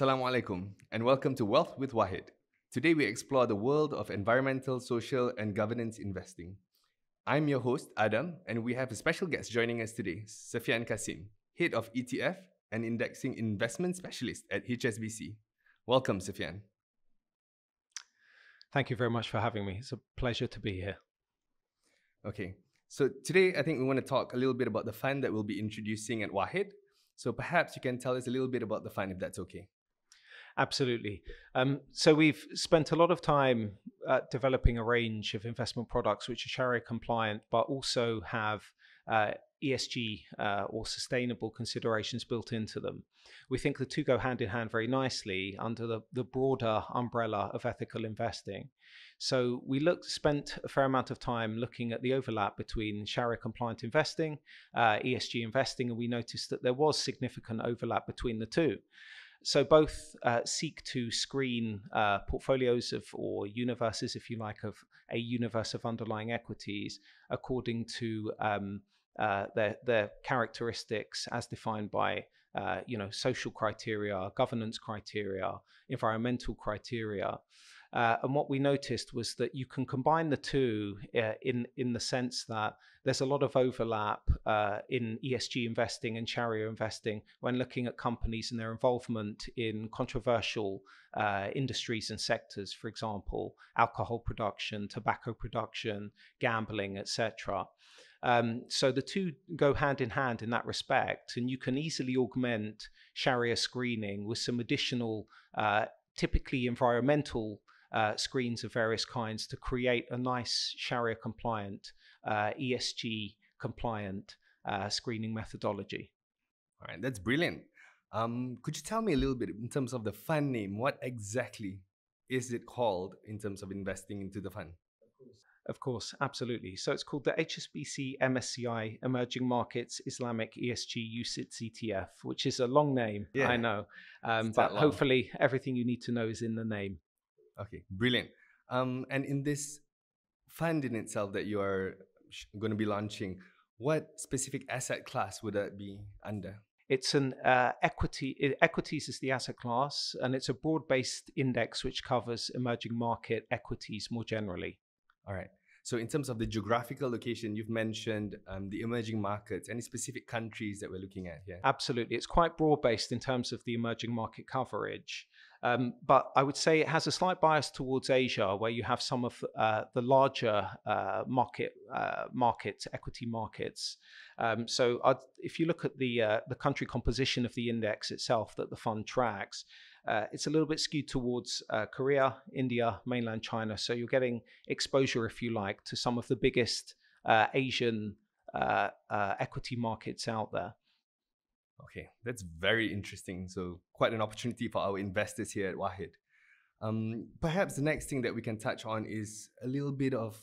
Assalamu alaikum and welcome to Wealth with Wahed. Today we explore the world of environmental, social, and governance investing. I'm your host, Adam, and we have a special guest joining us today, Sefian Kasem, Head of ETF and Indexing Investment Specialist at HSBC. Welcome, Sefian. Thank you very much for having me. It's a pleasure to be here. Okay, so today I think we want to talk a little bit about the fund that we'll be introducing at Wahed. So perhaps you can tell us a little bit about the fund if that's okay. Absolutely. Um, so we've spent a lot of time uh, developing a range of investment products which are Sharia compliant, but also have uh, ESG uh, or sustainable considerations built into them. We think the two go hand in hand very nicely under the, the broader umbrella of ethical investing. So we looked, spent a fair amount of time looking at the overlap between Sharia compliant investing, uh, ESG investing, and we noticed that there was significant overlap between the two. So both uh, seek to screen uh, portfolios of or universes, if you like, of a universe of underlying equities according to um, uh, their their characteristics as defined by uh, you know social criteria, governance criteria, environmental criteria. Uh, and what we noticed was that you can combine the two uh, in in the sense that there's a lot of overlap uh, in ESG investing and Sharia investing when looking at companies and their involvement in controversial uh, industries and sectors, for example, alcohol production, tobacco production, gambling, etc. Um, so the two go hand in hand in that respect, and you can easily augment Sharia screening with some additional, uh, typically environmental uh, screens of various kinds to create a nice Sharia compliant, uh, ESG compliant uh, screening methodology. All right, that's brilliant. Um, could you tell me a little bit in terms of the fund name? What exactly is it called in terms of investing into the fund? Of course, absolutely. So it's called the HSBC MSCI Emerging Markets Islamic ESG UCITS ETF, which is a long name, yeah. I know. Um, but hopefully, everything you need to know is in the name. Okay, brilliant. Um, and in this fund in itself that you are going to be launching, what specific asset class would that be under? It's an uh, equity. Equities is the asset class, and it's a broad-based index which covers emerging market equities more generally. All right. So, in terms of the geographical location, you've mentioned um, the emerging markets. Any specific countries that we're looking at here? Absolutely. It's quite broad based in terms of the emerging market coverage. Um, but I would say it has a slight bias towards Asia, where you have some of uh, the larger uh, market uh, markets, equity markets. Um, so I'd, if you look at the uh, the country composition of the index itself that the fund tracks, uh, it's a little bit skewed towards uh, Korea, India, mainland China. So you're getting exposure, if you like, to some of the biggest Asian equity markets out there. Okay, that's very interesting. So, quite an opportunity for our investors here at Wahed. Um, perhaps the next thing that we can touch on is a little bit of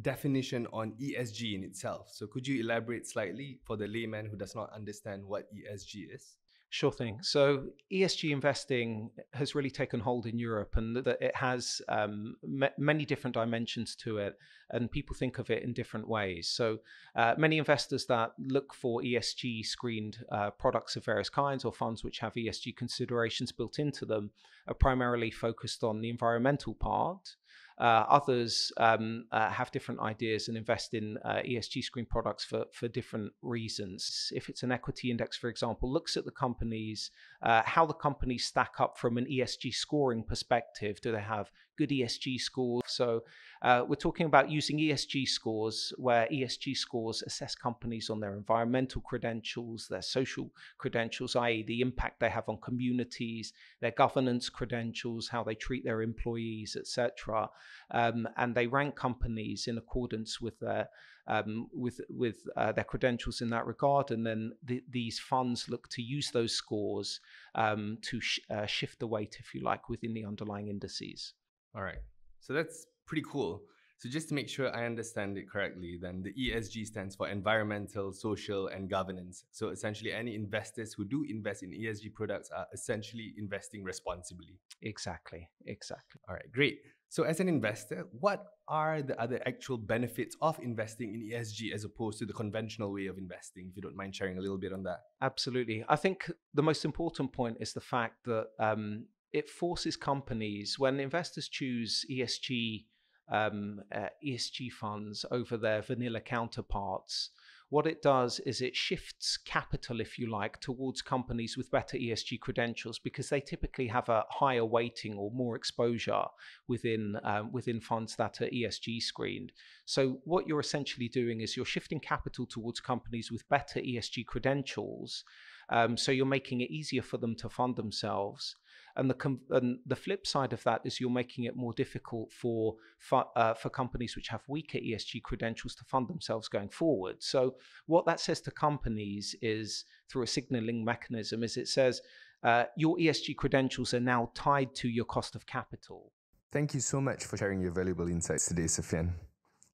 definition on ESG in itself. So, could you elaborate slightly for the layman who does not understand what ESG is? Sure thing. So ESG investing has really taken hold in Europe, and that it has um, many different dimensions to it, and people think of it in different ways. So uh, many investors that look for ESG screened uh, products of various kinds or funds which have ESG considerations built into them are primarily focused on the environmental part. Uh, others um, uh, have different ideas and invest in uh, ESG screen products for, for different reasons. If it's an equity index, for example, looks at the companies, uh, how the companies stack up from an ESG scoring perspective. Do they have good ESG scores? So uh, we're talking about using ESG scores, where ESG scores assess companies on their environmental credentials, their social credentials, i.e., the impact they have on communities, their governance credentials, how they treat their employees, etc. Um, and they rank companies in accordance with their um, with with uh, their credentials in that regard, and then the, these funds look to use those scores um, to sh- uh, shift the weight, if you like, within the underlying indices. All right, so that's pretty cool. So just to make sure I understand it correctly, then the ESG stands for environmental, social, and governance. So essentially, any investors who do invest in ESG products are essentially investing responsibly. Exactly. Exactly. All right, great. So, as an investor, what are the other actual benefits of investing in ESG as opposed to the conventional way of investing? If you don't mind sharing a little bit on that. Absolutely. I think the most important point is the fact that um, it forces companies, when investors choose ESG um, uh, ESG funds over their vanilla counterparts, what it does is it shifts capital, if you like, towards companies with better ESG credentials because they typically have a higher weighting or more exposure within um, within funds that are ESG screened. So what you're essentially doing is you're shifting capital towards companies with better ESG credentials. Um, so you're making it easier for them to fund themselves. And the and the flip side of that is you're making it more difficult for for, uh, for companies which have weaker ESG credentials to fund themselves going forward. So what that says to companies is through a signaling mechanism is it says uh, your ESG credentials are now tied to your cost of capital. Thank you so much for sharing your valuable insights today, Sefian.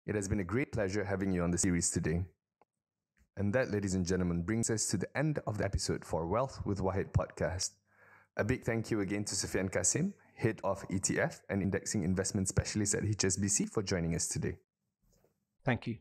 It has been a great pleasure having you on the series today. And that, ladies and gentlemen, brings us to the end of the episode for Wealth with Wahed podcast. A big thank you again to Sefian Kasem, Head of ETF and Indexing Investment Specialist at HSBC, for joining us today. Thank you.